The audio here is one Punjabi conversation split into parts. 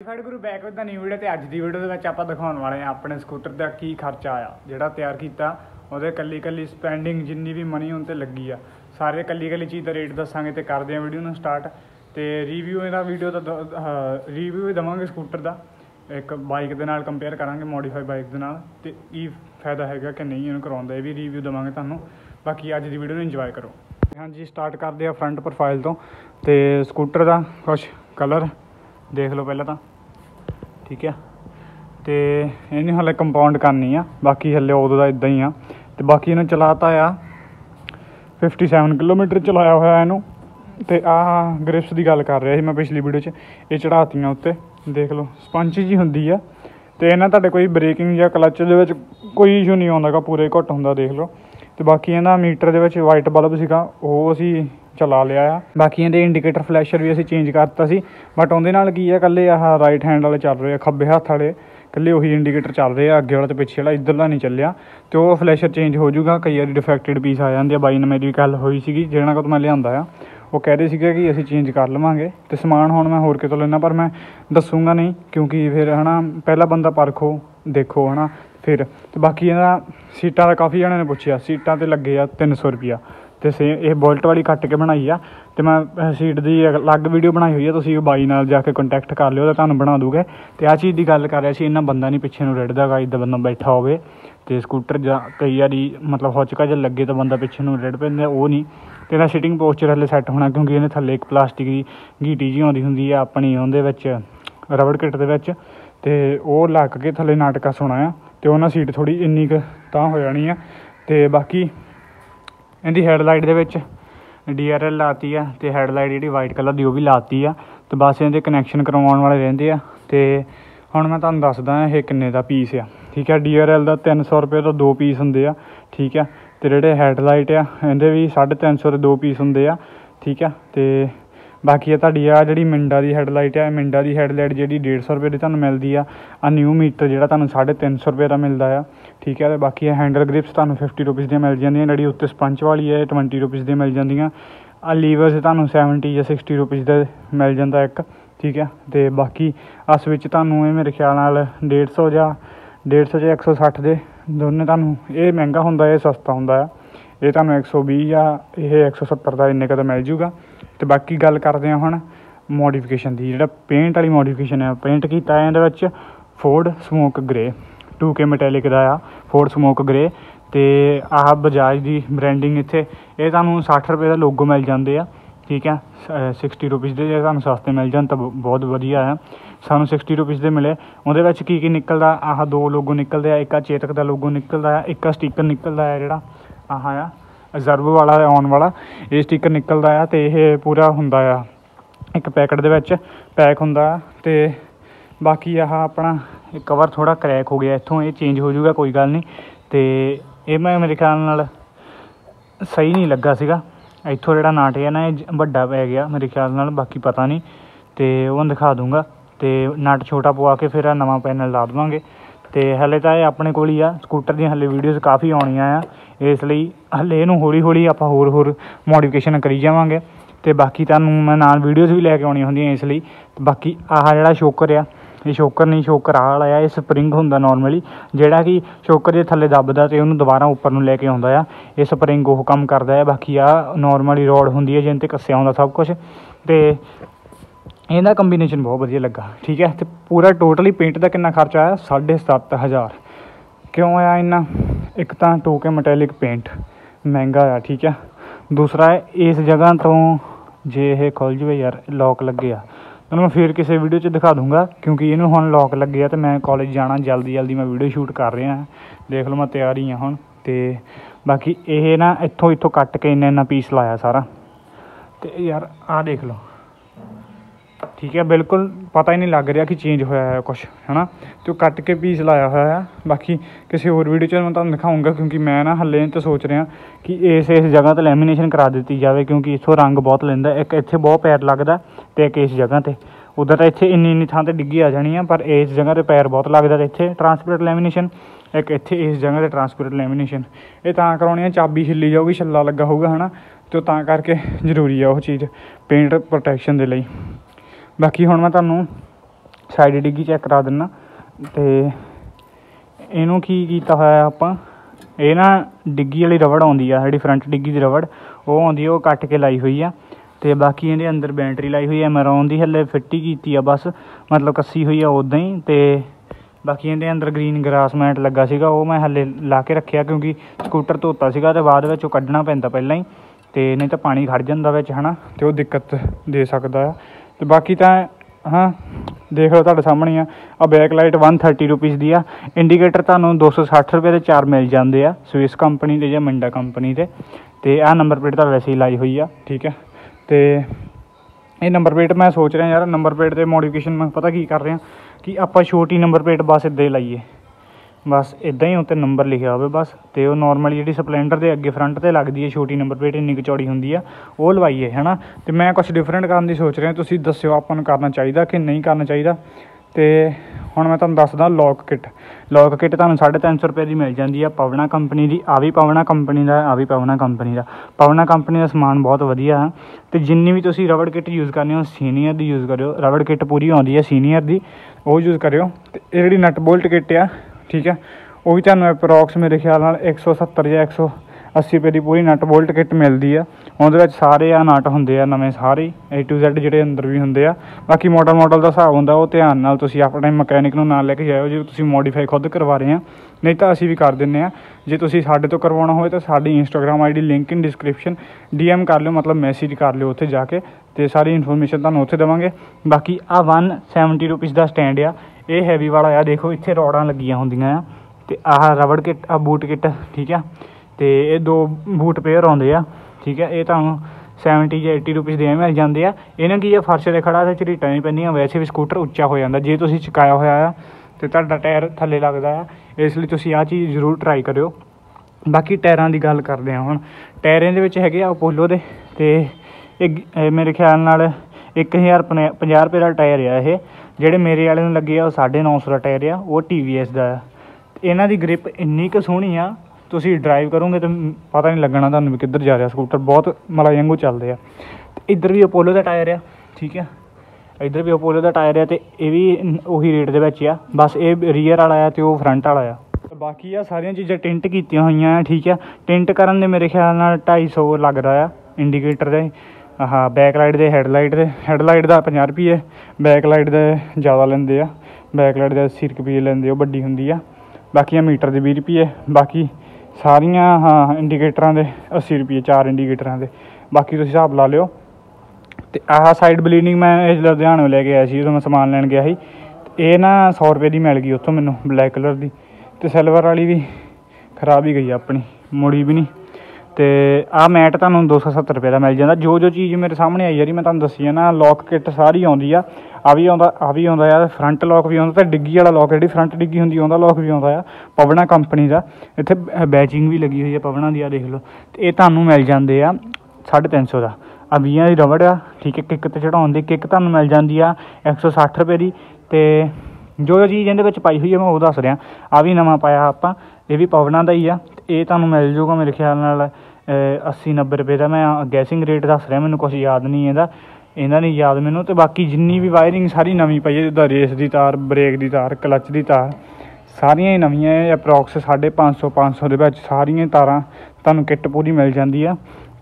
ਸਾਡੇ ਗੁਰੂ back with the new video ਤੇ ਅੱਜ ਦੀ ਵੀਡੀਓ ਦੇ ਵਿੱਚ ਆਪਾਂ ਦਿਖਾਉਣ ਵਾਲੇ ਆ ਆਪਣੇ ਸਕੂਟਰ ਦਾ ਕੀ ਖਰਚਾ ਆਇਆ, ਜਿਹੜਾ ਤਿਆਰ ਕੀਤਾ, ਉਹਦੇ ਕੱਲੀ ਕੱਲੀ ਸਪੈਂਡਿੰਗ ਜਿੰਨੀ ਵੀ ਮਨੀ ਉਹਨਾਂ ਤੇ ਲੱਗੀ ਆ। ਸਾਰੇ ਕੱਲੀ ਕੱਲੀ ਚੀਜ਼ ਦਾ ਰੇਟ ਦੱਸਾਂਗੇ ਤੇ ਕਰਦੇ ਆ ਵੀਡੀਓ ਨੂੰ ਸਟਾਰਟ ਤੇ ਰਿਵਿਊ ਇਹਦਾ ਵੀਡੀਓ ਦਾ ਰਿਵਿਊ ਵੀ ਦਵਾਂਗੇ ਸਕੂਟਰ ਦਾ। ਇੱਕ ਬਾਈਕ ਦੇ ਨਾਲ ਕੰਪੇਅਰ ਕਰਾਂਗੇ ਮੋਡੀਫਾਈ ਬਾਈਕ ਦੇ ਨਾਲ। ਤੇ ਕੀ ਫਾਇਦਾ ਹੈਗਾ ਕਿ ਨਹੀਂ, ਇਹਨੂੰ ਕਰਾਉਂਦਾ, ਇਹ ਵੀ ਰਿਵਿਊ ਦਵਾਂਗੇ ਤੁਹਾਨੂੰ। ਬਾਕੀ ਅੱਜ ਦੀ ਵੀਡੀਓ ਨੂੰ ਇੰਜੋਏ ਕਰੋ। ਹਾਂਜੀ ਸਟਾਰਟ ਕਰਦੇ ਆ ਫਰੰਟ ਪ੍ਰੋਫਾਈਲ ਤੋਂ। ਤੇ ਸਕੂਟਰ ਦਾ ਕੁਝ ਕਲਰ ਦੇਖ ਲਓ ਪਹਿਲਾਂ ਤਾਂ। ਠੀਕ ਹੈ? ਤੇ ਇਹਨੇ ਹਲੇ ਕੰਪਾਊਂਡ ਕਰਨੀ ਆ, ਬਾਕੀ ਹਲੇ ਉਦੋਂ ਦਾ ਇਦਾਂ ਹੀ ਆ। ਤੇ ਬਾਕੀ ਇਹਨੂੰ ਚਲਾਤਾ ਆ 57 ਕਿਲੋਮੀਟਰ ਚਲਾਇਆ ਹੋਇਆ ਇਹਨੂੰ। ਤੇ ਆਹ ਗ੍ਰਿਪਸ ਦੀ ਗੱਲ ਕਰ ਰਿਹਾ ਸੀ ਮੈਂ ਪਿਛਲੀ ਵੀਡੀਓ 'ਚ, ਇਹ ਚੜਾਤੀਆਂ ਉੱਤੇ। ਦੇਖ ਲਓ ਸਪੰਚ ਜੀ ਹੁੰਦੀ ਆ। ਤੇ ਇਹਨਾਂ ਤੁਹਾਡੇ ਕੋਈ ਬ੍ਰੇਕਿੰਗ ਜਾਂ ਕਲੱਚ ਦੇ ਵਿੱਚ ਕੋਈ ਇਸ਼ੂ ਨਹੀਂ ਆਉਂਦਾਗਾ ਪੂਰੇ ਘੱਟ ਹੁੰਦਾ, ਦੇਖ ਲਓ। ਤੇ ਬਾਕੀ ਇਹਨਾਂ ਮੀਟਰ ਦੇ ਵਿੱਚ ਵਾਈਟ ਬਲਬ ਸੀਗਾ, ਉਹ ਅਸੀਂ ਚਲਾ ਲਿਆ ਆ। ਬਾਕੀਆਂ ਦੇ ਇੰਡੀਕੇਟਰ ਫਲੈਸ਼ਰ ਵੀ ਅਸੀਂ ਚੇਂਜ ਕਰਤਾ ਸੀ। ਬਟ ਉਹਦੇ ਨਾਲ ਕੀ ਆ, ਇਕੱਲੇ ਆਹ ਰਾਈਟ ਹੈਂਡ ਵਾਲੇ ਚੱਲ ਰਹੇ ਆ, ਖੱਬੇ ਹੱਥ ਵਾਲੇ। ਇਕੱਲੇ ਉਹੀ ਇੰਡੀਕੇਟਰ ਚੱਲ ਰਹੇ ਆ, ਅੱਗੇ ਵਾਲਾ ਤੇ ਪਿੱਛੇ ਵਾਲਾ, ਇੱਧਰਲਾ ਨਹੀਂ ਚੱਲਿਆ। ਤੇ ਉਹ ਫਲੈਸ਼ਰ ਚੇਂਜ ਹੋ ਜਾਊਗਾ, ਕਈ ਵਾਰੀ ਡਿਫੈਕਟਡ ਪੀਸ ਆ ਜਾਂਦੇ ਆ, ਬਾਈ ਨਾਲ ਮੇਰੀ ਗੱਲ ਹੋਈ ਸੀਗੀ, ਜਿਹਨਾਂ ਕੋਲ ਮੈਂ ਲਿਆਂਦਾ ਆ। ਉਹ ਕਹਿ ਰਹੇ ਸੀਗੇ ਕਿ ਅਸੀਂ ਚੇਂਜ ਕਰ ਲਵਾਂਗੇ। ਤੇ ਸਮਾਨ ਹੁਣ ਮੈਂ ਹੋਰ ਕਿਤੋਂ ਲੈਣਾ ਪਰ ਮੈਂ ਦੱਸੂਗਾ ਨਹੀਂ, ਕਿਉਂਕਿ ਫਿਰ ਹਨਾ, ਪਹਿਲਾ ਬੰਦਾ ਪਰਖੋ, ਦੇਖੋ ਹਨਾ, ਫਿਰ। ਤੇ ਬਾਕੀ ਇਹਦਾ ਸੀਟਾਂ ਦਾ ਕਾਫੀ ਜਣਿਆਂ ਨੇ ਪੁੱਛਿਆ, ਸੀਟਾਂ ਤੇ ਲੱਗੇ ਆ 300 ਰੁਪਿਆ ਤੇ ਸੇਮ ਇਹ ਬੋਲਟ ਵਾਲੀ ਕੱਟ ਕੇ ਬਣਾਈ ਆ ਤੇ ਮੈਂ ਸੀਟ ਦੀ ਅਲੱਗ ਵੀਡੀਓ ਬਣਾਈ ਹੋਈ ਆ, ਤੁਸੀਂ ਉਹ ਬਾਈ ਨਾਲ ਜਾ ਕੇ ਕੰਟੈਕਟ ਕਰ ਲਿਓ ਤਾਂ ਤੁਹਾਨੂੰ ਬਣਾ ਦੂਗੇ। ਤੇ ਆ ਚੀਜ਼ ਦੀ ਗੱਲ ਕਰ ਰਿਹਾ ਸੀ ਇਹਨਾਂ ਬੰਦਾ ਨਹੀਂ ਪਿੱਛੇ ਨੂੰ ਰਿੜਦਾਗਾ ਇੱਦਾਂ ਬੰਦਾ ਬੈਠਾ ਹੋਵੇ। ਤੇ ਸਕੂਟਰ ਜਾਂ ਕਈ ਵਾਰੀ ਮਤਲਬ ਹੌਚਕਾ ਜਿਹਾ ਲੱਗੇ ਤਾਂ ਬੰਦਾ ਪਿੱਛੇ ਨੂੰ ਰਿੜ ਪੈਂਦਾ, ਉਹ ਨਹੀਂ। ਤੇ ਇਹਦਾ ਸਿਟਿੰਗ ਪੋਸਚਰ ਹਲੇ ਸੈੱਟ ਹੋਣਾ, ਕਿਉਂਕਿ ਇਹਨੇ ਥੱਲੇ ਇੱਕ ਪਲਾਸਟਿਕ ਦੀ ਗੀਟੀ ਜੀ ਆਉਂਦੀ ਹੁੰਦੀ ਆ ਆਪਣੀ, ਉਹਦੇ ਵਿੱਚ, ਰਬੜ ਕਿੱਟ ਦੇ ਵਿੱਚ। ਤੇ ਉਹ ਲੱਗ ਕੇ ਥੱਲੇ ਨਾਟਕਾ ਸੋਣਾ ਆ, ਤੇ ਉਹਨਾਂ ਸੀਟ ਥੋੜੀ ਇੰਨੀ ਕੁ ਤਾਂ ਹੋ ਜਾਣੀ ਆ। ਤੇ ਬਾਕੀ ਇਹਦੀ ਹੈਡਲਾਈਟ ਦੇ ਵਿੱਚ ਡੀਆਰਐਲ ਲਾਤੀ ਆ ਤੇ ਹੈਡਲਾਈਟ ਜਿਹੜੀ ਵਾਈਟ ਕਲਰ ਦੀ ਉਹ ਵੀ ਲਾਤੀ ਆ ਤੇ ਬਸ ਇਹਦੇ ਕਨੈਕਸ਼ਨ ਕਰਵਾਉਣ ਵਾਲੇ ਰਹਿੰਦੇ ਆ ਤੇ ਹੁਣ ਮੈਂ ਤੁਹਾਨੂੰ ਦੱਸਦਾ ਇਹ ਕਿੰਨੇ ਦਾ ਪੀਸ ਆ। ਠੀਕ ਹੈ ਡੀਆਰਐਲ ਦਾ 300 ਰੁਪਏ ਦਾ ਦੋ ਪੀਸ ਹੁੰਦੇ ਆ, ਠੀਕ ਹੈ ਤੇ ਜਿਹੜੇ ਹੈਡਲਾਈਟ ਆ, ਇਹਦੇ ਵੀ 350 ਦੇ ਦੋ ਪੀਸ ਹੁੰਦੇ ਆ, ਠੀਕ ਆ। ਤੇ ਬਾਕੀ ਇਹ ਤੁਹਾਡੀ ਆ ਜਿਹੜੀ ਮਿੰਡਾ ਦੀ ਹੈਡਲਾਈਟ ਆ ਮਿੰਡਾ ਦੀ ਹੈਡਲਾਈਟ ਜਿਹੜੀ 150 ਰੁਪਏ ਦੀ ਤੁਹਾਨੂੰ ਮਿਲਦੀ ਆ ਆ ਨਿਊ ਮੀਟਰ ਜਿਹੜਾ ਤੁਹਾਨੂੰ 350 ਰੁਪਏ ਦਾ ਮਿਲਦਾ ਆ, ਠੀਕ ਹੈ ਤੇ ਬਾਕੀ ਇਹ ਹੈਂਡਲ ਗ੍ਰਿਪਸ ਤੁਹਾਨੂੰ 50 ਰੁਪਏ ਦੀਆਂ ਮਿਲ ਜਾਂਦੀਆਂ, ਜਿਹੜੀ ਉੱਤੇ ਸਪੰਚ ਵਾਲੀ ਹੈ 20 ਰੁਪਏ ਦੀਆਂ ਮਿਲ ਜਾਂਦੀਆਂ। ਆ ਲੀਵਰਸ ਤੁਹਾਨੂੰ 70 ਜਾਂ 60 ਰੁਪਏ ਦਾ ਮਿਲ ਜਾਂਦਾ ਇੱਕ, ਠੀਕ ਹੈ ਤੇ ਬਾਕੀ ਅਸ ਵਿੱਚ ਤੁਹਾਨੂੰ ਇਹ ਮੇਰੇ ਖਿਆਲ ਨਾਲ 150 ਜਾਂ 150 ਜਾਂ 160 ਦੇ ਦੋਨੇ ਤੁਹਾਨੂੰ ਇਹ ਮਹਿੰਗਾ ਹੁੰਦਾ, ਇਹ ਸਸਤਾ ਹੁੰਦਾ ਆ। ਇਹ ਤੁਹਾਨੂੰ 120 ਜਾਂ ਇਹ 170 ਦਾ ਇੰਨੇ ਕਦਾ ਮਿਲ ਜੂਗਾ। ਤੇ ਬਾਕੀ ਗੱਲ ਕਰਦੇ ਹਾਂ ਹੁਣ ਮੋਡੀਫਿਕੇਸ਼ਨ ਦੀ। ਜਿਹੜਾ ਪੇਂਟ ਵਾਲੀ ਮੋਡੀਫਿਕੇਸ਼ਨ ਹੈ ਪੇਂਟ ਕੀਤਾ ਹੈ ਇਹਦੇ ਵਿੱਚ Ford smoke grey 2K metallic ਦਾ ਆ ਫੋਰਡ ਸਮੋਕ ਗ੍ਰੇ ਤੇ ਆਹ ਬਜਾਜ ਦੀ ਬ੍ਰਾਂਡਿੰਗ ਇੱਥੇ, ਇਹ ਤੁਹਾਨੂੰ 60 ਰੁਪਏ ਦਾ ਲੋਗੋ ਮਿਲ ਜਾਂਦੇ ਆ, ਠੀਕ ਹੈ? 60 ਰੁਪਏ ਦੇ ਜੇ ਤੁਹਾਨੂੰ ਸਸਤੇ ਮਿਲ ਜਾਣ ਤਾਂ ਬਹੁਤ ਵਧੀਆ ਆ। ਸਾਨੂੰ 60 ਰੁਪਏ ਦੇ ਮਿਲੇ। ਉਹਦੇ ਵਿੱਚ ਕੀ ਕੀ ਨਿਕਲਦਾ? ਆਹ ਦੋ ਲੋਗੋ ਨਿਕਲਦੇ ਆ, ਇੱਕ ਆ ਚੇਤਕ ਦਾ ਲੋਗੋ ਨਿਕਲਦਾ ਆ, ਇੱਕ ਆ ਸਟicker ਨਿਕਲਦਾ ਆ ਜਿਹੜਾ ਆਹ ਆ। ਰਿਜ਼ਰਵ ਵਾਲਾ, ਆਉਣ ਵਾਲਾ, ਇਹ ਸਟicker ਨਿਕਲਦਾ ਆ ਤੇ ਇਹ ਪੂਰਾ ਹੁੰਦਾ ਆ। ਇੱਕ ਪੈਕਟ ਦੇ ਵਿੱਚ ਪੈਕ ਹੁੰਦਾ ਤੇ ਬਾਕੀ ਆਹ ਆਪਣਾ ਇਹ ਕਵਰ ਥੋੜਾ ਕ੍ਰੈਕ ਹੋ ਗਿਆ, ਇੱਥੋਂ ਇਹ ਚੇਂਜ ਹੋ ਜਾਊਗਾ, ਕੋਈ ਗੱਲ ਨਹੀਂ। ਤੇ ਇਹ ਮੈਂ ਮੇਰੇ ਖਿਆਲ ਨਾਲ ਸਹੀ ਨਹੀਂ ਲੱਗਾ ਸੀਗਾ। ਇੱਥੋਂ ਜਿਹੜਾ ਨਾਟ ਹੈ ਨਾ, ਇਹ ਵੱਡਾ ਪੈ ਗਿਆ ਮੇਰੇ ਖਿਆਲ ਨਾਲ, ਬਾਕੀ ਪਤਾ ਨਹੀਂ। ਤੇ ਉਹ ਦਿਖਾ ਦੂੰਗਾ। ਤੇ ਨਟ ਛੋਟਾ ਪਵਾ ਕੇ ਫਿਰ ਆ ਨਵਾਂ ਪੈਨਲ ਲਾ ਦਵਾਂਗੇ। ਤੇ ਹਲੇ ਤਾਂ ਇਹ ਆਪਣੇ ਕੋਲ ਹੀ ਆ। ਸਕੂਟਰ ਦੀਆਂ ਹਲੇ ਵੀਡੀਓਜ਼ ਕਾਫੀ ਆਉਣੀਆਂ ਆ। ਇਸ ਲਈ ਹਲੇ ਇਹਨੂੰ ਹੌਲੀ ਹੌਲੀ ਆਪਾਂ ਹੋਰ ਹੋਰ ਮੋਡੀਫਿਕੇਸ਼ਨ ਕਰੀ ਜਾਵਾਂਗੇ। ਤੇ ਬਾਕੀ ਤੁਹਾਨੂੰ ਮੈਂ ਨਾਲ ਵੀਡੀਓਜ਼ ਵੀ ਲੈ ਕੇ ਆਉਣੀਆਂ ਹੁੰਦੀਆਂ ਇਸ ਲਈ। ਬਾਕੀ ਆਹ ਜਿਹੜਾ ਸ਼ੋਕਰ ਆ, ਇਹ ਸ਼ੋਕਰ ਨਹੀਂ, ਸ਼ੋਕਰ ਆਹ ਵਾਲਾ ਆ, ਇਹ ਸਪਰਿੰਗ ਹੁੰਦਾ ਨਾਰਮਲੀ ਜਿਹੜਾ ਕਿ ਸ਼ੋਕਰ ਦੇ ਥੱਲੇ ਦੱਬਦਾ ਤੇ ਉਹਨੂੰ ਦੁਬਾਰਾ ਉੱਪਰ ਨੂੰ ਲੈ ਕੇ ਆਉਂਦਾ ਆ। ਇਹ ਸਪਰਿੰਗ ਉਹ ਕੰਮ ਕਰਦਾ ਆ। ਬਾਕੀ ਆ ਨਾਰਮਲੀ ਰੋਡ ਹੁੰਦੀ ਹੈ ਜਿਹਦੇ ਤੇ ਕੱਸਿਆ ਹੁੰਦਾ ਸਭ ਕੁਝ ਤੇ ਇਹਦਾ ਕੰਬੀਨੇਸ਼ਨ ਬਹੁਤ ਵਧੀਆ ਲੱਗਾ, ਠੀਕ ਹੈ? ਤੇ ਪੂਰਾ ਟੋਟਲੀ ਪੇਂਟ ਦਾ ਕਿੰਨਾ ਖਰਚਾ ਆਇਆ? 7500 ਕਿਉਂ ਆਇਆ ਇੰਨਾ? ਇੱਕ ਤਾਂ ਟੋਕੇ ਮੈਟੈਲਿਕ ਪੇਂਟ ਮਹਿੰਗਾ ਆ, ਠੀਕ ਹੈ? ਦੂਸਰਾ ਇਸ ਜਗ੍ਹਾ ਤੋਂ ਜੇ ਇਹ ਖੁੱਲ ਜਵੇ ਯਾਰ ਲੌਕ ਲੱਗੇ ਆ। ਤੁਹਾਨੂੰ ਮੈਂ ਫੇਰ ਕਿਸੇ ਵੀਡੀਓ 'ਚ ਦਿਖਾ ਦੂੰਗਾ, ਕਿਉਂਕਿ ਇਹਨੂੰ ਹੁਣ ਲੌਕ ਲੱਗੇ ਆ ਤੇ ਮੈਂ ਕਾਲਜ ਜਾਣਾ, ਜਲਦੀ ਜਲਦੀ ਮੈਂ ਵੀਡੀਓ ਸ਼ੂਟ ਕਰ ਰਿਹਾ ਦੇਖ ਲਓ ਮੈਂ ਤਿਆਰ ਹੀ ਆ ਹੁਣ। ਤੇ ਬਾਕੀ ਇਹ ਨਾ ਇੱਥੋਂ ਇੱਥੋਂ ਕੱਟ ਕੇ ਇੰਨਾ ਇੰਨਾ ਪੀਸ ਲਾਇਆ ਸਾਰਾ। ਤੇ ਯਾਰ, ਆਹ ਦੇਖ ਲਓ। ਠੀਕ ਹੈ, ਬਿਲਕੁਲ ਪਤਾ ਹੀ ਨਹੀਂ ਲੱਗ ਰਿਹਾ ਕਿ ਚੇਂਜ ਹੋਇਆ ਹੈ ਕੁਝ ਹੈਨਾ? ਤੇ ਉਹ ਕੱਟ ਕੇ ਪੀਸ ਲਾਇਆ ਹੋਇਆ ਹੈ। ਬਾਕੀ ਕਿਸੇ ਹੋਰ ਵੀਡੀਓ 'ਚ ਮੈਂ ਤੁਹਾਨੂੰ ਦਿਖਾਉਂਗਾ ਕਿਉਂਕਿ ਮੈਂ ਨਾ ਹੱਲੇ ਤਾਂ ਸੋਚ ਰਿਹਾ ਕਿ ਇਸ ਇਸ ਜਗ੍ਹਾ ਤੇ ਲੈਮੀਨੇਸ਼ਨ ਕਰਾ ਦਿੱਤੀ ਜਾਵੇ, ਕਿਉਂਕਿ ਇਥੋਂ ਰੰਗ ਬਹੁਤ ਲੈਂਦਾ ਇੱਕ ਇੱਥੇ ਬਹੁਤ ਪੈਰ ਲੱਗਦਾ ਤੇ ਇੱਕ ਇਸ ਜਗ੍ਹਾ ਤੇ। ਉਧਰ ਤਾਂ ਇੱਥੇ ਇੰਨੀ ਇੰਨੀ ਥਾਂ ਤੇ ਡਿੱਗੀ ਆ ਜਾਣੀ ਆ, ਪਰ ਇਸ ਜਗ੍ਹਾ ਤੇ ਪੈਰ ਬਹੁਤ ਲੱਗਦਾ ਤੇ ਇੱਥੇ ਟਰਾਂਸਪੇਰੈਂਟ ਲੈਮੀਨੇਸ਼ਨ ਇੱਕ ਇੱਥੇ ਇਸ ਜਗ੍ਹਾ ਤੇ ਟਰਾਂਸਪੇਰੈਂਟ ਲੈਮੀਨੇਸ਼ਨ ਇਹ ਤਾਂ ਕਰਾਉਣੀ ਆ, ਚਾਬੀ ਛਿੱਲੀ ਜਾਊਗੀ, ਛੱਲਾ ਲੱਗਾ ਹੋਊਗਾ, ਹਨਾ? ਤੇ ਤਾਂ ਕਰਕੇ ਜ਼ਰੂਰੀ ਆ ਉਹ ਚੀਜ਼ ਪੇਂਟ ਪ੍ਰੋਟੈਕਸ਼ਨ ਦੇ ਲਈ। ਬਾਕੀ ਹੁਣ ਮੈਂ ਤੁਹਾਨੂੰ ਸਾਈਡ ਡਿੱਗੀ ਚੈੱਕ ਕਰਾ ਦਿੰਨਾ। ਤੇ ਇਹਨੂੰ ਕੀ ਕੀਤਾ ਹੋਇਆ ਆਪਾਂ? ਇਹ ਨਾ ਡਿੱਗੀ ਵਾਲੀ ਰਬੜ ਆਉਂਦੀ ਆ, ਜਿਹੜੀ ਫਰੰਟ ਡਿੱਗੀ ਦੀ ਰਬੜ, ਉਹ ਆਉਂਦੀ ਉਹ ਕੱਟ ਕੇ ਲਾਈ ਹੋਈ ਆ। ਤੇ ਬਾਕੀ ਇਹਦੇ ਅੰਦਰ ਬੈਟਰੀ ਲਾਈ ਹੋਈ ਆ ਮੈਰੋਨ ਦੀ ਹੱਲੇ ਫਿੱਟ ਹੀ ਕੀਤੀ ਆ ਬਸ, ਮਤਲਬ ਕੱਸੀ ਹੋਈ ਆ ਉਦਾਂ ਹੀ। ਤੇ ਬਾਕੀ ਇਹਦੇ ਅੰਦਰ ਗ੍ਰੀਨ ਗਰਾਸ ਮੈਟ ਲੱਗਾ ਸੀਗਾ, ਉਹ ਮੈਂ ਹੱਲੇ ਲਾ ਕੇ ਰੱਖਿਆ ਕਿਉਂਕਿ ਸਕੂਟਰ ਧੋਤਾ ਸੀਗਾ ਤੇ ਬਾਅਦ ਵਿੱਚ ਉਹ ਕੱਢਣਾ ਪੈਂਦਾ ਪਹਿਲਾਂ ਹੀ। ਤੇ ਨਹੀਂ ਤਾਂ ਪਾਣੀ ਖੜ ਜਾਂਦਾ ਵਿੱਚ, ਹਨਾ? ਤੇ ਉਹ ਦਿੱਕਤ ਦੇ ਸਕਦਾ ਆ। ਤੇ ਬਾਕੀ ਤਾਂ, ਹਾਂ, ਦੇਖ ਲਓ ਤੁਹਾਡੇ ਸਾਹਮਣੇ ਆ। ਆ ਬੈਕ ਲਾਈਟ 130 ਰੁਪੀਸ ਦੀ ਆ। ਇੰਡੀਕੇਟਰ ਤੁਹਾਨੂੰ 260 ਰੁਪਏ ਦੇ ਚਾਰ ਮਿਲ ਜਾਂਦੇ ਆ ਸਵਿਸ ਕੰਪਨੀ ਦੇ ਜਾਂ ਮੰਡਾ ਕੰਪਨੀ ਦੇ। ਤੇ ਆਹ ਨੰਬਰ ਪਲੇਟ ਤਾਂ ਵੈਸੇ ਹੀ ਲਾਈ ਹੋਈ ਆ, ਠੀਕ ਹੈ ਤੇ ਇਹ ਨੰਬਰ ਪਲੇਟ ਮੈਂ ਸੋਚ ਰਿਹਾ ਯਾਰ ਨੰਬਰ ਪਲੇਟ ਤੇ ਮੋਡੀਫਿਕੇਸ਼ਨ ਮੈਂ ਪਤਾ ਕੀ ਕਰ ਰਿਹਾ, ਕਿ ਆਪਾਂ ਛੋਟੀ ਨੰਬਰ ਪਲੇਟ ਬਸ ਇੱਦਾਂ ਹੀ ਲਾਈਏ। ਬਸ ਇਦਾਂ ਹੀ ਉੱਤੇ ਨੰਬਰ ਲਿਖਿਆ ਹੋਵੇ ਬਸ, ਤੇ ਉਹ ਨਾਰਮਲੀ ਜਿਹੜੀ ਸਪਲੈਂਡਰ ਦੇ ਅੱਗੇ ਫਰੰਟ ਤੇ ਲੱਗਦੀ ਹੈ ਛੋਟੀ ਨੰਬਰ ਪਲੇਟ ਇੰਨੀ ਕੁ ਚੌੜੀ ਹੁੰਦੀ ਆ, ਉਹ ਲਵਾਈਏ, ਹੈਨਾ? ਤੇ ਮੈਂ ਕੁਝ ਡਿਫਰੈਂਟ ਕਰਨ ਦੀ ਸੋਚ ਰਿਹਾ, ਤੁਸੀਂ ਦੱਸਿਓ ਆਪਾਂ ਨੂੰ ਕਰਨਾ ਚਾਹੀਦਾ ਕਿ ਨਹੀਂ ਕਰਨਾ ਚਾਹੀਦਾ? ਤੇ ਹੁਣ ਮੈਂ ਤੁਹਾਨੂੰ ਦੱਸਦਾ ਲੌਕ ਕਿੱਟ ਲੌਕ ਕਿੱਟ ਤੁਹਾਨੂੰ 350 ਰੁਪਏ ਦੀ ਮਿਲ ਜਾਂਦੀ ਆ, ਪਵਨਾ ਕੰਪਨੀ ਦੀ, ਆ ਵੀ ਪਵਨਾ ਕੰਪਨੀ ਦਾ, ਆ ਵੀ ਪਵਨਾ ਕੰਪਨੀ ਦਾ। ਪਵਨਾ ਕੰਪਨੀ ਦਾ ਸਮਾਨ ਬਹੁਤ ਵਧੀਆ ਹੈ ਤੇ ਜਿੰਨੀ ਵੀ ਤੁਸੀਂ ਰਬੜ ਕਿੱਟ ਯੂਜ਼ ਕਰਨੀ ਹੋ ਸੀਨੀਅਰ ਦੀ ਯੂਜ਼ ਕਰਿਓ। ਰਬੜ ਕਿੱਟ ਪੂਰੀ ਆਉਂਦੀ ਹੈ ਸੀਨੀਅਰ ਦੀ, ਉਹ ਯੂਜ਼ ਕਰਿਓ। ਤੇ ਇਹ ਜਿਹੜੀ ਨਟ ਬੋਲਟ ਕਿੱਟ ਆ ਠੀਕ ਹੈ? ਉਹ ਵੀ ਤੁਹਾਨੂੰ ਅਪਰੋਕਸ ਮੇਰੇ ਖਿਆਲ ਨਾਲ 170 ਜਾਂ 180 ਰੁਪਏ ਦੀ ਪੂਰੀ ਨਟ ਬੋਲਟ ਕਿੱਟ ਮਿਲਦੀ ਆ। ਉਹਦੇ ਵਿੱਚ ਸਾਰੇ ਆ ਨਟ ਹੁੰਦੇ ਆ, ਨਵੇਂ ਸਾਰੇ, A to Z ਜਿਹੜੇ ਅੰਦਰ ਵੀ ਹੁੰਦੇ ਆ। ਬਾਕੀ ਮਾਡਲ ਮਾਡਲ ਦਾ ਹਿਸਾਬ ਹੁੰਦਾ, ਉਹ ਧਿਆਨ ਨਾਲ ਤੁਸੀਂ ਆਪਣੇ ਮਕੈਨਿਕ ਨੂੰ ਨਾਲ ਲੈ ਕੇ ਜਾਇਓ, ਜੇ ਤੁਸੀਂ ਮੋਡੀਫਾਈ ਖੁਦ ਕਰਵਾ ਰਹੇ ਆ। ਨਹੀਂ ਤਾਂ ਅਸੀਂ ਵੀ ਕਰ ਦਿੰਨੇ ਆ। ਜੇ ਤੁਸੀਂ ਸਾਡੇ ਤੋਂ ਕਰਵਾਉਣਾ ਹੋਵੇ ਤਾਂ ਸਾਡੀ Instagram ID link in description DM ਕਰ ਲਿਓ, ਮਤਲਬ ਮੈਸੇਜ ਕਰ ਲਿਓ ਉੱਥੇ ਜਾ ਕੇ, ਤੇ ਸਾਰੀ ਇਨਫੋਰਮੇਸ਼ਨ ਤੁਹਾਨੂੰ ਉੱਥੇ ਦੇਵਾਂਗੇ। ਬਾਕੀ ਆ 170 ਰੁਪਏ ਦਾ ਸਟੈਂਡ ਆ। ਇਹ ਹੈਵੀ ਵਾਲਾ ਆ, ਦੇਖੋ ਇੱਥੇ ਰੋਡਾਂ ਲੱਗੀਆਂ ਹੁੰਦੀਆਂ ਆ, ਤੇ ਆਹ ਰਬੜ ਕਿੱਟ ਆ ਬੂਟ ਕਿੱਟ, ਠੀਕ ਆ? ਤੇ ਇਹ ਦੋ ਬੂਟ ਪੇਅਰ ਆਉਂਦੇ ਆ, ਠੀਕ ਆ? ਇਹ ਤੁਹਾਨੂੰ 70 ਜਾਂ 80 ਰੁਪਏ ਦੇ ਮਿਲ ਜਾਂਦੇ ਆ। ਇਹਨਾਂ ਕੀ ਆ, ਫਰਸ਼ ਤੇ ਖੜਾ ਤੇ ਝਰੀਟਾਂ ਨਹੀਂ ਪੈਂਦੀਆਂ, ਵੈਸੇ ਵੀ ਸਕੂਟਰ ਉੱਚਾ ਹੋ ਜਾਂਦਾ, ਜੇ ਤੁਸੀਂ ਚੁਕਾਇਆ ਹੋਇਆ ਆ, ਤੇ ਤੁਹਾਡਾ ਟਾਇਰ ਥੱਲੇ ਲੱਗਦਾ ਆ। ਇਸ ਲਈ ਤੁਸੀਂ ਆ ਚੀਜ਼ ਜ਼ਰੂਰ ਟਰਾਈ ਕਰਿਓ। ਬਾਕੀ ਟਾਇਰਾਂ ਦੀ ਗੱਲ ਕਰਦੇ ਆ ਹੁਣ। ਟਾਇਰਾਂ ਦੇ ਵਿੱਚ ਹੈਗੇ ਆ ਅਪੋਲੋ ਦੇ, ਤੇ ਇਹ ਇਹ ਮੇਰੇ ਖਿਆਲ ਨਾਲ 1050 ਰੁਪਏ ਦਾ ਟਾਇਰ ਆ ਇਹ। ਜਿਹੜੇ ਮੇਰੇ ਵਾਲੇ ਨੂੰ ਲੱਗੇ ਆ, ਉਹ 950 ਦਾ ਟਾਇਰ ਆ, ਉਹ TVS ਦਾ ਆ। ਇਹਨਾਂ ਦੀ ਗ੍ਰਿਪ ਇੰਨੀ ਕੁ ਸੋਹਣੀ ਆ, ਤੁਸੀਂ ਡਰਾਈਵ ਕਰੋਗੇ ਤਾਂ ਪਤਾ ਨਹੀਂ ਲੱਗਣਾ ਤੁਹਾਨੂੰ ਵੀ ਕਿੱਧਰ ਜਾ ਰਿਹਾ ਸਕੂਟਰ, ਬਹੁਤ ਮਲਾ ਵਾਂਗੂ ਚੱਲਦੇ ਆ। ਤੇ ਇੱਧਰ ਵੀ ਅਪੋਲੋ ਦਾ ਟਾਇਰ ਆ, ਠੀਕ ਆ? ਇੱਧਰ ਵੀ ਅਪੋਲੋ ਦਾ ਟਾਇਰ ਆ ਤੇ ਇਹ ਵੀ ਉਹੀ ਰੇਟ ਦੇ ਵਿੱਚ ਆ, ਬਸ ਇਹ ਰੀਅਰ ਵਾਲਾ ਆ ਤੇ ਉਹ ਫਰੰਟ ਵਾਲਾ ਆ। ਤੇ ਬਾਕੀ ਆ ਸਾਰੀਆਂ ਚੀਜ਼ਾਂ ਟਿੰਟ ਕੀਤੀਆਂ ਹੋਈਆਂ ਆ, ਠੀਕ ਆ? ਟਿੰਟ ਕਰਨ ਦੇ ਮੇਰੇ ਖਿਆਲ ਨਾਲ 250 ਲੱਗਦਾ ਆ ਇੰਡੀਕੇਟਰ ਦੇ। ਆਹ ਬੈਕ ਲਾਈਟ ਦੇ ਹੈਡਲਾਈਟ ਦੇ ਹੈਡਲਾਈਟ ਦਾ 50 ਰੁਪਏ ਬੈਕ ਲਾਈਟ ਦੇ ਜ਼ਿਆਦਾ ਲੈਂਦੇ ਆ ਬੈਕ ਲਾਈਟ ਦੇ 80 ਰੁਪਏ ਲੈਂਦੇ ਉਹ ਵੱਡੀ ਹੁੰਦੀ ਆ। ਬਾਕੀ ਆ ਮੀਟਰ ਦੇ 20 ਰੁਪਏ ਬਾਕੀ ਸਾਰੀਆਂ ਹਾਂ ਇੰਡੀਕੇਟਰਾਂ ਦੇ 80 ਰੁਪਏ ਚਾਰ ਇੰਡੀਕੇਟਰਾਂ ਦੇ। ਬਾਕੀ ਤੁਸੀਂ ਹਿਸਾਬ ਲਾ ਲਿਓ। ਤੇ ਆਹ ਸਾਈਡ ਬਲੀਡਿੰਗ ਮੈਂ ਇਸ ਲੁਧਿਆਣੇ ਲੈ ਕੇ ਆਇਆ ਸੀ, ਜਦੋਂ ਮੈਂ ਸਮਾਨ ਲੈਣ ਗਿਆ ਸੀ। ਤੇ ਇਹ ਨਾ 100 ਰੁਪਏ ਦੀ ਮਿਲ ਗਈ ਉੱਥੋਂ ਮੈਨੂੰ ਬਲੈਕ ਕਲਰ ਦੀ। ਤੇ ਸਿਲਵਰ ਵਾਲੀ ਵੀ ਖਰਾਬ ਹੀ ਗਈ ਆਪਣੀ, ਮੁੜੀ ਵੀ ਨਹੀਂ। ਤੇ ਆਹ ਮੈਟ ਤੁਹਾਨੂੰ 270 ਰੁਪਏ ਦਾ ਮਿਲ ਜਾਂਦਾ। ਜੋ ਜੋ ਚੀਜ਼ ਮੇਰੇ ਸਾਹਮਣੇ ਆਈ ਯਾਰੀ ਮੈਂ ਤੁਹਾਨੂੰ ਦੱਸੀ ਆ ਨਾ ਲੌਕ ਕਿੱਟ ਸਾਰੀ ਆਉਂਦੀ ਆ। ਆ ਵੀ ਆਉਂਦਾ ਆ ਵੀ ਆਉਂਦਾ ਆ ਫਰੰਟ ਲੌਕ ਵੀ ਆਉਂਦਾ ਤੇ ਡਿੱਗੀ ਵਾਲਾ ਲੌਕ ਜਿਹੜੀ ਫਰੰਟ ਡਿੱਗੀ ਹੁੰਦੀ ਉਹਦਾ ਲੌਕ ਵੀ ਆਉਂਦਾ ਆ, ਪਵਨਾ ਕੰਪਨੀ ਦਾ। ਇੱਥੇ ਬੈਚਿੰਗ ਵੀ ਲੱਗੀ ਹੋਈ ਆ ਪਵਨਾ ਦੀ ਆ ਦੇਖ ਲਓ। ਤੇ ਇਹ ਤੁਹਾਨੂੰ ਮਿਲ ਜਾਂਦੇ ਆ 350 ਦਾ। ਆ 20 ਦੀ ਰਬੜ ਆ, ਠੀਕ ਹੈ ਕਿੱਕ ਤੇ ਚੜਾਉਣ ਦੀ ਕਿੱਕ ਤੁਹਾਨੂੰ ਮਿਲ ਜਾਂਦੀ ਆ 160 ਰੁਪਏ ਦੀ। ਤੇ ਜੋ ਜੋ ਚੀਜ਼ ਇਹਦੇ ਵਿੱਚ ਪਾਈ ਹੋਈ ਹੈ ਮੈਂ ਉਹ ਦੱਸ ਰਿਹਾ। ਆ ਵੀ ਨਵਾਂ ਪਾਇਆ ਆਪਾਂ, ਇਹ ਵੀ ਪਵਨਾ ਦਾ ਹੀ ਆ। ਤੇ ਇਹ ਤੁਹਾਨੂੰ ਮਿਲ ਜਾਊਗਾ ਮੇਰੇ ਖਿਆਲ ਨਾਲ 80 90 ਰੁਪਏ ਦਾ ਮੈਂ ਗੈਸਿੰਗ ਰੇਟ ਦੱਸ ਰਿਹਾ, ਮੈਨੂੰ ਕੁਝ ਯਾਦ ਨਹੀਂ ਇਹਦਾ। ਇਹਦਾ ਨਹੀਂ ਯਾਦ ਮੈਨੂੰ ਤੇ ਬਾਕੀ ਜਿੰਨੀ ਵੀ ਵਾਇਰਿੰਗ ਸਾਰੀ ਨਵੀਂ ਪਈ ਹੈ, ਜਿੱਦਾਂ ਰੇਸ ਦੀ ਤਾਰ ਬ੍ਰੇਕ ਦੀ ਤਾਰ ਕਲੱਚ ਦੀ ਤਾਰ, ਸਾਰੀਆਂ ਹੀ ਨਵੀਆਂ ਹੈ ਅਪਰੋਕਸ 550 500 ਦੇ ਵਿੱਚ ਸਾਰੀਆਂ ਤਾਰਾਂ ਤੁਹਾਨੂੰ ਕਿੱਟ ਪੂਰੀ ਮਿਲ ਜਾਂਦੀ ਆ।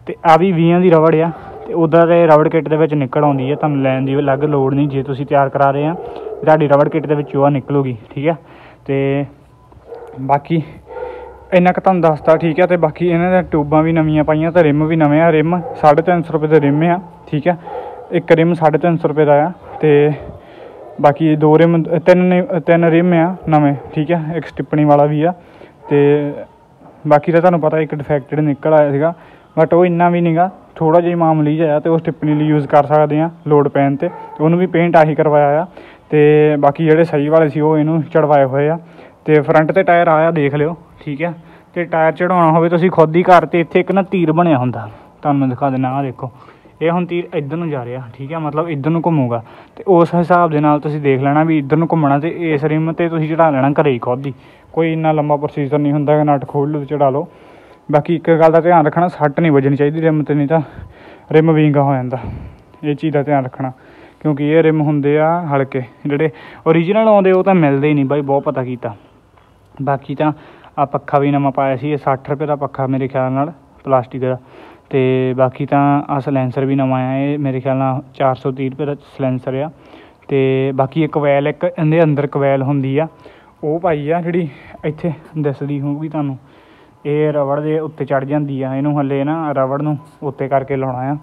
ਤੇ ਆ ਵੀ 20 ਦੀ ਰਬੜ ਆ, ਤੇ ਉਦਾਂ ਦੇ ਰਬੜ ਕਿੱਟ ਦੇ ਵਿੱਚ ਨਿਕਲ ਆਉਂਦੀ ਹੈ ਤੁਹਾਨੂੰ ਲੈਣ ਦੀ ਅਲੱਗ ਲੋੜ ਨਹੀਂ, ਜੇ ਤੁਸੀਂ ਤਿਆਰ ਕਰਾ ਰਹੇ ਆ ਤੁਹਾਡੀ ਰਬੜ ਕਿੱਟ ਦੇ ਵਿੱਚ ਉਹ ਨਿਕਲੂਗੀ, ਠੀਕ ਹੈ ਤੇ ਬਾਕੀ ਇੰਨਾ ਕੁ ਤੁਹਾਨੂੰ ਦੱਸਤਾ, ਠੀਕ ਹੈ ਤੇ ਬਾਕੀ ਇਹਨਾਂ ਦੀਆਂ ਟਿਊਬਾਂ ਵੀ ਨਵੀਆਂ ਪਾਈਆਂ, ਤੇ ਰਿਮ ਵੀ ਨਵੇਂ ਆ, ਰਿਮ 350 ਰੁਪਏ ਦੇ ਰਿਮ ਆ, ਠੀਕ ਹੈ ਇੱਕ ਰਿਮ 350 ਰੁਪਏ ਦਾ ਆ, ਤੇ ਬਾਕੀ ਦੋ ਰਿਮ, ਤਿੰਨ ਤਿੰਨ ਰਿਮ ਆ ਨਵੇਂ, ਠੀਕ ਹੈ ਇੱਕ ਸਟਿੱਪਣੀ ਵਾਲਾ ਵੀ ਆ, ਤੇ ਬਾਕੀ ਤਾਂ ਤੁਹਾਨੂੰ ਪਤਾ ਇੱਕ ਡਿਫੈਕਟਡ ਨਿਕਲ ਆਇਆ ਸੀਗਾ, ਬਟ ਉਹ ਇੰਨਾ ਵੀ ਨਹੀਂਗਾ ਥੋੜਾ ਜਿਹਾ ਮਾਮੂਲੀ ਜਿਹਾ ਆ, ਤੇ ਉਹ ਸਟਿੱਪਣੀ ਲਈ ਯੂਜ਼ ਕਰ ਸਕਦੇ ਆ ਲੋਡ ਪੈਣ ਤੇ। ਤੇ ਉਹਨੂੰ ਵੀ ਪੇਂਟ ਆਹੀ ਕਰਵਾਇਆ ਆ, ਤੇ ਬਾਕੀ ਜਿਹੜੇ ਸਹੀ ਵਾਲੇ ਸੀ, ਉਹ ਇਹਨੂੰ ਚੜਵਾਏ ਹੋਏ ਆ। ਤੇ ਫਰੰਟ ਤੇ ਟਾਇਰ ਆਇਆ, ਦੇਖ ਲਿਓ, ਠੀਕ ਹੈ? ਤੇ ਟਾਇਰ ਚੜਾਉਣਾ ਹੋਵੇ ਤੁਸੀਂ ਖੁਦ ਹੀ ਘਰ ਤੇ ਇੱਥੇ ਇੱਕ ਨਾ ਤੀਰ ਬਣਿਆ ਹੁੰਦਾ। ਤੁਹਾਨੂੰ ਮੈਂ ਦਿਖਾ ਦਿੰਦਾ, ਆਹ ਦੇਖੋ। ਇਹ ਹੁਣ ਤੀਰ ਇੱਧਰ ਨੂੰ ਜਾ ਰਿਹਾ, ਠੀਕ ਹੈ? ਮਤਲਬ ਇੱਧਰ ਨੂੰ ਘੁੰਮੂਗਾ। ਤੇ ਉਸ ਹਿਸਾਬ ਦੇ ਨਾਲ ਤੁਸੀਂ ਦੇਖ ਲੈਣਾ ਵੀ ਇੱਧਰ ਨੂੰ ਘੁੰਮਣਾ ਤੇ ਇਸ ਰਿਮ ਤੇ ਤੁਸੀਂ ਚੜਾ ਲੈਣਾ ਘਰੇ ਹੀ ਖੁਦ ਹੀ। ਕੋਈ ਇੰਨਾ ਲੰਮਾ ਪ੍ਰੋਸੀਜਰ ਨਹੀਂ ਹੁੰਦਾ ਕਿ ਨਟ ਖੋਲ ਲਓ ਚੜਾ ਲਓ। ਬਾਕੀ ਇੱਕ ਗੱਲ ਦਾ ਧਿਆਨ ਰੱਖਣਾ, ਸੱਟ ਨਹੀਂ ਵੱਜਣੀ ਚਾਹੀਦੀ ਰਿਮ ਤੇ, ਨਹੀਂ ਤਾਂ ਰਿਮ ਵਿੰਗਾ ਹੋ ਜਾਂਦਾ। ਇਹ ਚੀਜ਼ ਦਾ ਧਿਆਨ ਰੱਖਣਾ, ਕਿਉਂਕਿ ਇਹ ਰਿਮ ਹੁੰਦੇ ਆ ਹਲਕੇ। ਜਿਹੜੇ ਓਰੀਜਨਲ ਆਉਂਦੇ, ਉਹ ਤਾਂ ਮਿਲਦੇ ਹੀ ਨਹੀਂ ਬਾਈ, ਬਹੁਤ ਪਤਾ ਕੀਤਾ। ਬਾਕੀ ਤਾਂ ਆ ਪੱਖਾ ਵੀ ਨਵਾਂ ਪਾਇਆ ਸੀ, ਇਹ 60 ਰੁਪਏ ਦਾ ਪੱਖਾ ਮੇਰੇ ਖਿਆਲ ਨਾਲ, ਪਲਾਸਟਿਕ ਦਾ। ਤੇ ਬਾਕੀ ਤਾਂ ਆ ਸਲੈਂਸਰ ਵੀ ਨਵਾਂ ਆ ਇਹ ਮੇਰੇ ਖਿਆਲ ਨਾਲ 430 ਰੁਪਏ ਦਾ ਸਲੈਂਸਰ ਆ। ਤੇ ਬਾਕੀ ਇੱਕ ਕੋਇਲ ਇੱਕ ਇਹਦੇ ਅੰਦਰ ਕੋਇਲ ਹੁੰਦੀ ਆ, ਉਹ ਪਾਈ ਆ ਜਿਹੜੀ ਇੱਥੇ ਦਿਸਦੀ ਹੋਊਗੀ ਤੁਹਾਨੂੰ। ਇਹ ਰਬੜ ਦੇ ਉੱਤੇ ਚੜ ਜਾਂਦੀ ਆ, ਇਹਨੂੰ ਹੱਲੇ ਨਾ ਰਬੜ ਨੂੰ ਉੱਤੇ ਕਰਕੇ ਲਾਉਣਾ ਆ।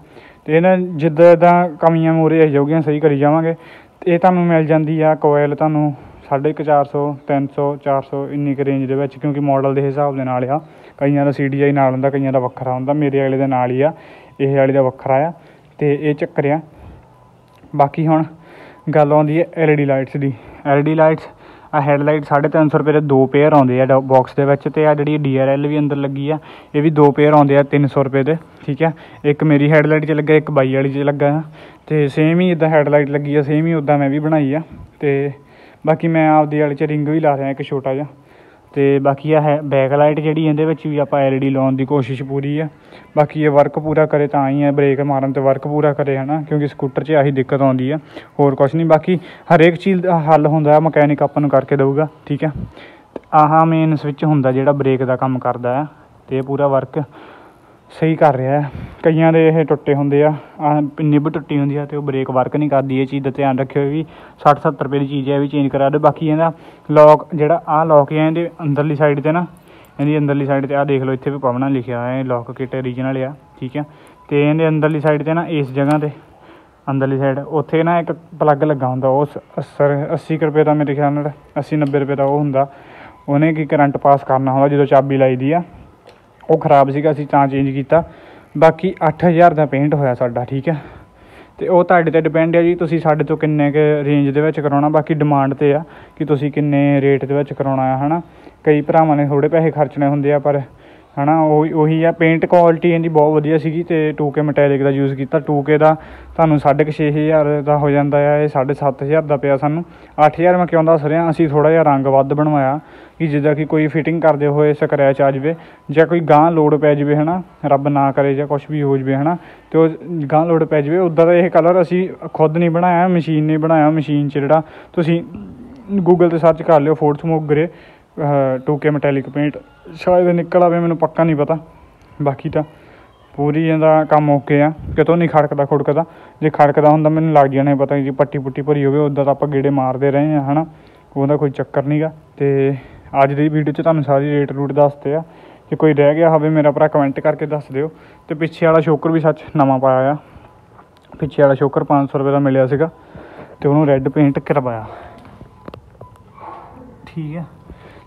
ਤੇ ਇਹਨਾਂ ਜਿੱਦਾਂ ਦਾ ਕਮੀਆਂ ਮੂਰੇ ਆ ਜਾਊਗੀਆਂ ਸਹੀ ਕਰੀ ਜਾਵਾਂਗੇ, ਤੇ ਇਹ ਤੁਹਾਨੂੰ ਮਿਲ ਜਾਂਦੀ ਆ ਕੋਇਲ ਤੁਹਾਨੂੰ 450 300 400 ਇੰਨੀ ਕੁ ਰੇਂਜ ਦੇ ਵਿੱਚ ਕਿਉਂਕਿ ਮੋਡਲ ਦੇ ਹਿਸਾਬ ਦੇ ਨਾਲ ਆ। ਕਈਆਂ ਦਾ ਸੀ ਡੀ ਆਈ ਨਾਲ ਹੁੰਦਾ, ਕਈਆਂ ਦਾ ਵੱਖਰਾ ਹੁੰਦਾ। ਮੇਰੇ ਵਾਲੇ ਦੇ ਨਾਲ ਹੀ ਆ। ਇਹ ਵਾਲੇ ਦਾ ਵੱਖਰਾ ਆ ਅਤੇ ਇਹ ਚੱਕਰ ਆ। ਬਾਕੀ ਹੁਣ ਗੱਲ ਆਉਂਦੀ ਹੈ LED ਲਾਈਟਸ ਦੀ। LED ਲਾਈਟਸ ਆ ਹੈਡਲਾਈਟ 350 ਰੁਪਏ ਦੇ ਦੋ ਪੇਅਰ ਆਉਂਦੇ ਆ ਬਾਕਸ ਦੇ ਵਿੱਚ ਤੇ ਆ ਜਿਹੜੀ DRL ਵੀ ਅੰਦਰ ਲੱਗੀ ਆ, ਇਹ ਵੀ ਦੋ ਪੇਅਰ ਆਉਂਦੇ ਆ 300 ਰੁਪਏ ਦੇ, ਠੀਕ ਆ? ਇੱਕ ਮੇਰੀ ਹੈਡਲਾਈਟ 'ਚ ਲੱਗਾ, ਇੱਕ ਬਾਈ ਵਾਲੀ 'ਚ ਲੱਗਾ ਆ। ਤੇ ਸੇਮ ਹੀ ਇਦਾਂ ਹੈਡਲਾਈਟ ਲੱਗੀ ਆ ਸੇਮ ਹੀ ਉਦਾਂ ਮੈਂ ਵੀ ਬਣਾਈ ਆ। ਤੇ ਬਾਕੀ ਮੈਂ ਆਪਦੀ ਵਾਲੀ 'ਚ ਰਿੰਗ ਵੀ ਲਾ ਰਿਹਾ ਇੱਕ ਛੋਟਾ ਜਿਹਾ। ਤੇ ਬਾਕੀ ਆ ਹੈ ਬੈਕ ਲਾਈਟ ਜਿਹੜੀ ਇਹਦੇ ਵਿੱਚ ਵੀ ਆਪਾਂ LED ਲਾਉਣ ਦੀ ਕੋਸ਼ਿਸ਼ ਪੂਰੀ ਆ। ਬਾਕੀ ਇਹ ਵਰਕ ਪੂਰਾ ਕਰੇ ਤਾਂ ਹੀ ਹੈ ਬ੍ਰੇਕ ਮਾਰਨ ਤੇ ਵਰਕ ਪੂਰਾ ਕਰੇ ਹਨਾ, ਕਿਉਂਕਿ ਸਕੂਟਰ 'ਚ ਆਹੀ ਦਿੱਕਤ ਆਉਂਦੀ ਆ। ਹੋਰ ਕੁਝ ਨਹੀਂ, ਬਾਕੀ ਹਰੇਕ ਚੀਜ਼ ਦਾ ਹੱਲ ਹੁੰਦਾ ਮਕੈਨਿਕ ਆਪਾਂ ਨੂੰ ਕਰਕੇ ਦੇਊਗਾ, ਠੀਕ ਹੈ ਤੇ ਆਹ ਮੇਨ ਸਵਿਚ ਹੁੰਦਾ ਜਿਹੜਾ ਬ੍ਰੇਕ ਦਾ ਕੰਮ ਕਰਦਾ ਆ, ਤੇ ਇਹ ਪੂਰਾ ਵਰਕ ਸਹੀ ਕਰ ਰਿਹਾ ਕਈਆਂ ਦੇ ਇਹ ਟੁੱਟੇ ਹੁੰਦੇ ਆ, ਆਹ ਨਿਬ ਟੁੱਟੀ ਹੁੰਦੀ ਆ ਤੇ ਉਹ ਬ੍ਰੇਕ ਵਰਕ ਨਹੀਂ ਕਰਦੀ, ਇਹ ਚੀਜ਼ ਦਾ ਧਿਆਨ ਰੱਖਿਓ ਵੀ 60 70 ਰੁਪਏ ਦੀ ਚੀਜ਼ ਹੈ, ਇਹ ਵੀ ਚੇਂਜ ਕਰਾ ਦਿਓ। ਬਾਕੀ ਇਹਦਾ ਲੌਕ ਜਿਹੜਾ ਆਹ ਲੌਕ ਹੈ ਇਹਦੇ ਅੰਦਰਲੀ ਸਾਈਡ ਤੇ ਨਾ, ਇਹਦੀ ਅੰਦਰਲੀ ਸਾਈਡ ਤੇ ਆਹ ਦੇਖ ਲਓ, ਇੱਥੇ ਵੀ ਪਵਨਾ ਲਿਖਿਆ ਹੋਇਆ ਹੈ ਲੌਕ ਕਿਟ ਓਰੀਜਨਲ ਆ, ਠੀਕ ਆ। ਤੇ ਇਹਦੇ ਅੰਦਰਲੀ ਸਾਈਡ ਤੇ ਨਾ ਇਸ ਜਗ੍ਹਾ ਤੇ, ਅੰਦਰਲੀ ਸਾਈਡ ਉੱਥੇ ਨਾ ਇੱਕ ਪਲੱਗ ਲੱਗਾ ਹੁੰਦਾ, ਉਹ 80 80 ਕੁ ਰੁਪਏ ਦਾ ਮੇਰੇ ਖਿਆਲ ਨਾਲ 80 90 ਰੁਪਏ ਦਾ ਉਹ ਹੁੰਦਾ। ਉਹਨੇ ਕੀ ਕਰੰਟ ਪਾਸ ਕਰਨਾ ਹੁੰਦਾ, ਜਦੋਂ ਚਾਬੀ ਲਾਈ ਦੀ ਆ। ਉਹ ਖਰਾਬ ਸੀਗਾ, ਅਸੀਂ ਤਾਂ ਚੇਂਜ ਕੀਤਾ। ਬਾਕੀ 8000 ਦਾ ਪੇਂਟ ਹੋਇਆ ਸਾਡਾ, ਠੀਕ ਹੈ? ਤੇ ਉਹ ਤੁਹਾਡੇ ਤੇ ਡਿਪੈਂਡ ਹੈ ਜੀ, ਤੁਸੀਂ ਸਾਡੇ ਤੋਂ ਕਿੰਨੇ ਕੁ ਰੇਂਜ ਦੇ ਵਿੱਚ ਕਰਾਉਣਾ, ਬਾਕੀ ਡਿਮਾਂਡ ਤੇ ਆ ਕਿ ਤੁਸੀਂ ਕਿੰਨੇ ਰੇਟ ਦੇ ਵਿੱਚ ਕਰਾਉਣਾ ਆ, ਹਨਾ? ਕਈ ਭਰਾਵਾਂ ਨੇ ਥੋੜੇ ਪੈਸੇ ਖਰਚਣੇ ਹੁੰਦੇ ਆ, ਪਰ ਹਨਾ, ਉਹ, ਉਹੀ ਆ ਪੇਂਟ ਕੁਆਲਿਟੀ ਇਹਦੀ ਬਹੁਤ ਵਧੀਆ ਸੀਗੀ ਤੇ 2K ਮੈਟੈਲਿਕ ਦਾ ਯੂਜ਼ ਕੀਤਾ। 2K ਦਾ ਤੁਹਾਨੂੰ 6500 ਦਾ ਹੋ ਜਾਂਦਾ ਆ, ਇਹ 7500 ਦਾ ਪਿਆ ਸਾਨੂੰ। 8000 ਮੈਂ ਕਿਉਂ ਦੱਸ ਰਿਹਾ? ਅਸੀਂ ਥੋੜਾ ਜਿਹਾ ਰੰਗ ਵੱਧ ਬਣਵਾਇਆ ਕਿ ਜਿੱਦਾਂ ਕਿ ਕੋਈ ਫਿਟਿੰਗ ਕਰਦੇ ਹੋਏ ਸਕ੍ਰੈਚ ਆ ਜਾਵੇ ਜਾਂ ਕੋਈ ਗਾਂ ਲੋਡ ਪੈ ਜਾਵੇ ਹਨਾ, ਰੱਬ ਨਾ ਕਰੇ ਜਾਂ ਕੁਝ ਵੀ ਹੋ ਜਾਵੇ ਹਨਾ, ਤੇ ਉਹ ਗਾਂ ਲੋਡ ਪੈ ਜਾਵੇ। ਉਦਾਂ ਦਾ ਇਹ ਕਲਰ ਅਸੀਂ ਖੁਦ ਨਹੀਂ ਬਣਾਇਆ ਮਸ਼ੀਨ ਨੇ ਬਣਾਇਆ ਮਸ਼ੀਨ 'ਚ ਜਿਹੜਾ ਤੁਸੀਂ ਗੂਗਲ ਤੇ ਸਰਚ ਕਰ ਲਿਓ fourth smoke grey 2K metallic paint ਸ਼ਾਇਦ ਨਿਕਲ ਆਵੇ, ਮੈਨੂੰ ਪੱਕਾ ਨਹੀਂ ਪਤਾ। ਬਾਕੀ ਤਾਂ ਪੂਰੀ ਇਹਦਾ ਕੰਮ ਓਕੇ ਆ। ਕਿਤੋਂ ਨਹੀਂ ਖੜਕਦਾ ਖੁੜਕਦਾ। ਜੇ ਖੜਕਦਾ ਹੁੰਦਾ, ਮੈਨੂੰ ਲੱਗ ਜਾਣਾ ਪਤਾ ਜੀ, ਪੱਟੀ ਪੁੱਟੀ ਭਰੀ ਹੋਵੇ ਉਦਾਂ ਤਾਂ ਆਪਾਂ ਗੇੜੇ ਮਾਰਦੇ ਰਹੇ ਆ, ਹਨਾ। ਉਹਦਾ ਕੋਈ ਚੱਕਰ ਨਹੀਂਗਾ ਤੇ ਅੱਜ ਦੀ ਵੀਡੀਓ 'ਚ ਤੁਹਾਨੂੰ ਸਾਰੀ ਰੇਟ ਰੂਟ ਦੱਸਦੇ ਆ। ਜੇ ਕੋਈ ਰਹਿ ਗਿਆ ਹੋਵੇ, ਮੇਰਾ ਭਰਾ ਕਮੈਂਟ ਕਰਕੇ ਦੱਸ ਦਿਓ। ਤੇ ਪਿੱਛੇ ਵਾਲਾ ਸ਼ੋਕਰ ਵੀ ਸੱਚ ਨਵਾਂ ਪਾਇਆ ਆ। ਪਿੱਛੇ ਵਾਲਾ ਸ਼ੋਕਰ 500 ਰੁਪਏ ਦਾ ਮਿਲਿਆ ਸੀਗਾ। ਤੇ ਉਹਨੂੰ ਰੈੱਡ ਪੇਂਟ ਕਰਵਾਇਆ। ਠੀਕ ਹੈ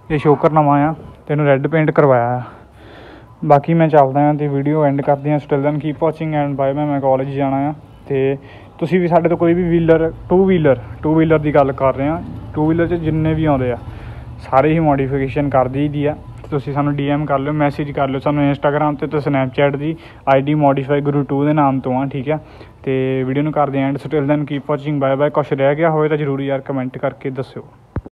ਇਹ ਸ਼ੋਕਰ ਨਵਾਂ ਆ ਤੇ ਇਹਨੂੰ ਰੈੱਡ ਪੇਂਟ ਕਰਵਾਇਆ ਆ। ਬਾਕੀ ਮੈਂ ਚੱਲਦਾ ਹਾਂ ਤੇ ਵੀਡੀਓ ਐਂਡ ਕਰਦੇ ਹਾਂ still then keep watching and bye ਮੈਂ ਮੈਂ ਕਾਲਜ ਜਾਣਾ ਆ ਤੇ ਤੁਸੀਂ ਵੀ ਸਾਡੇ ਤੋਂ ਕੋਈ ਵੀ wheeler two wheeler two wheeler ਦੀ ਗੱਲ ਕਰ ਰਹੇ ਹਾਂ ਟੂ ਵੀਲਰ 'ਚ ਜਿੰਨੇ ਵੀ ਆਉਂਦੇ ਆ, ਸਾਰੇ ਹੀ ਮੋਡੀਫਿਕੇਸ਼ਨ ਕਰ ਦਈਦੀ ਆ। ਤੇ ਤੁਸੀਂ ਸਾਨੂੰ ਡੀਐਮ ਕਰ ਲਿਓ ਮੈਸੇਜ ਕਰ ਲਿਓ ਸਾਨੂੰ ਇੰਸਟਾਗ੍ਰam ਤੇ ਤੇ ਸਨੈਪਚੈਟ ਦੀ ਆਈਡੀ ਮੋਡੀਫਾਈ ਗੁਰੂ 2 ਦੇ ਨਾਮ ਤੋਂ ਆ, ਠੀਕ ਆ। ਤੇ ਵੀਡੀਓ ਨੂੰ ਕਰਦੇ and still then keep watching bye bye ਕੁਛ ਰਹਿ ਗਿਆ ਹੋਵੇ ਤਾਂ ਜ਼ਰੂਰ ਯਾਰ ਕਮੈਂਟ ਕਰਕੇ ਦੱਸਿਓ।